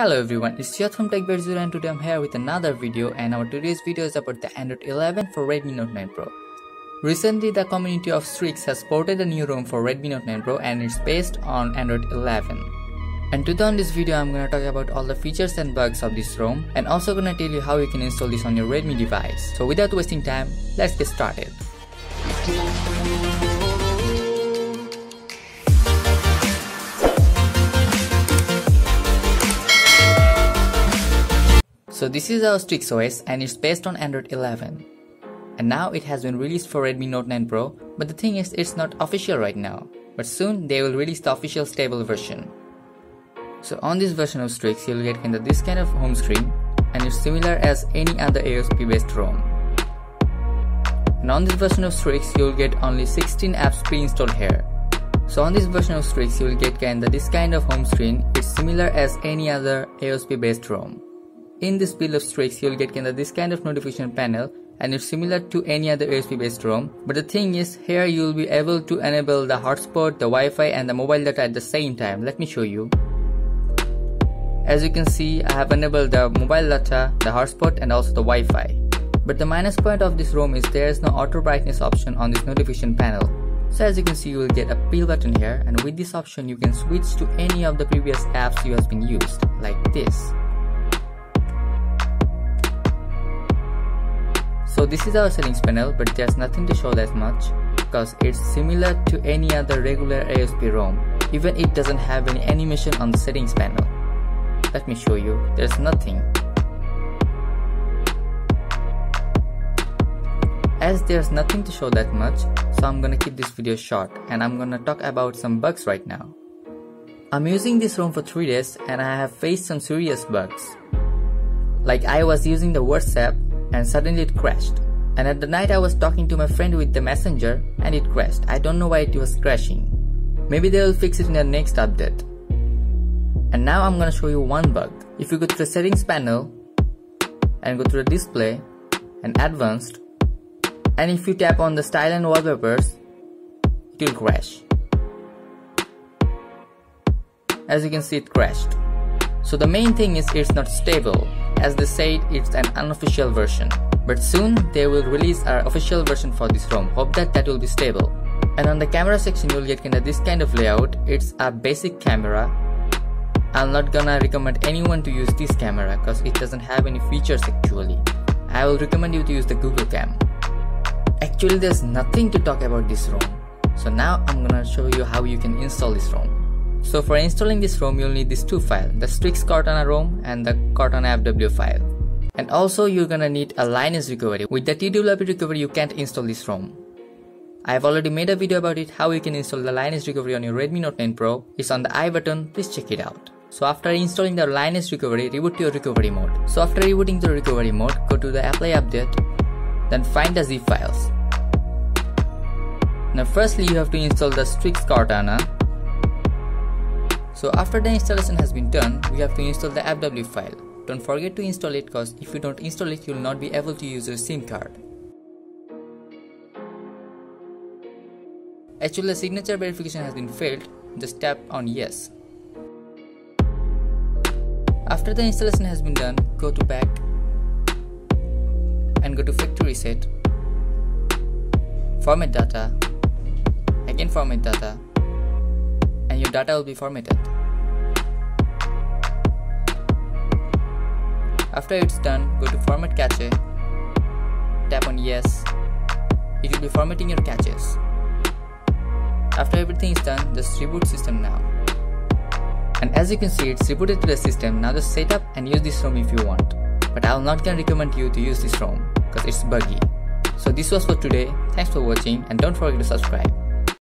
Hello everyone, it's Yat from TechBite Zero and today I'm here with another video and our today's video is about the Android 11 for Redmi Note 9 Pro. Recently the community of Strix has ported a new ROM for Redmi Note 9 Pro and it's based on Android 11. And today on this video I'm gonna talk about all the features and bugs of this ROM and also gonna tell you how you can install this on your Redmi device. So without wasting time, let's get started. So this is our Strix OS and it's based on Android 11. And now it has been released for Redmi Note 9 Pro, but the thing is it's not official right now. But soon they will release the official stable version. So on this version of Strix you'll get kind of this kind of home screen and it's similar as any other AOSP based ROM. And on this version of Strix you'll get only 16 apps pre-installed here. So on this version of Strix you'll get kinda this kind of home screen, it's similar as any other AOSP based ROM. In this build of Strix, you'll get kinda this kind of notification panel and it's similar to any other AOSP based ROM. But the thing is, here you'll be able to enable the hotspot, the Wi-Fi and the mobile data at the same time. Let me show you. As you can see, I have enabled the mobile data, the hotspot and also the Wi-Fi. But the minus point of this ROM is there is no auto brightness option on this notification panel. So as you can see, you will get a pill button here and with this option you can switch to any of the previous apps you have been used, like this. So this is our settings panel but there's nothing to show that much because it's similar to any other regular AOSP ROM. Even it doesn't have any animation on the settings panel. Let me show you, there's nothing. As there's nothing to show that much, so I'm gonna keep this video short and I'm gonna talk about some bugs right now. I'm using this ROM for 3 days and I have faced some serious bugs. Like I was using the WhatsApp and suddenly it crashed. And at the night I was talking to my friend with the messenger and it crashed. I don't know why it was crashing. Maybe they will fix it in the next update. And now I'm gonna show you one bug. If you go to the settings panel and go to the display and advanced and if you tap on the style and wallpapers it will crash. As you can see it crashed. So the main thing is it's not stable as they said it's an unofficial version. But soon they will release our official version for this ROM. Hope that that will be stable. And on the camera section you'll get kinda this kind of layout. It's a basic camera. I'm not gonna recommend anyone to use this camera because it doesn't have any features actually. I will recommend you to use the Google Cam. Actually there's nothing to talk about this ROM. So now I'm gonna show you how you can install this ROM. So for installing this ROM, you'll need these two files, the Strix Curtana ROM and the Curtana FW file. And also you're gonna need a Lineage recovery. With the TWRP recovery, you can't install this ROM. I have already made a video about it, how you can install the Lineage recovery on your Redmi Note 9 Pro. It's on the i button, please check it out. So after installing the Lineage recovery, reboot to your recovery mode. So after rebooting the recovery mode, go to the apply update, then find the zip files. Now firstly you have to install the Strix Curtana so after the installation has been done, we have to install the FW file. Don't forget to install it cause if you don't install it, you will not be able to use your SIM card. Actually, the signature verification has been failed, just tap on yes. After the installation has been done, go to back and go to factory reset, format data, again format data, your data will be formatted. After it's done, go to format cache, tap on yes, it will be formatting your caches. After everything is done, just reboot system now. And as you can see, it's rebooted to the system, now just set up and use this ROM if you want. But I will not gonna recommend you to use this ROM, because it's buggy. So this was for today, thanks for watching and don't forget to subscribe.